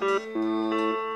Música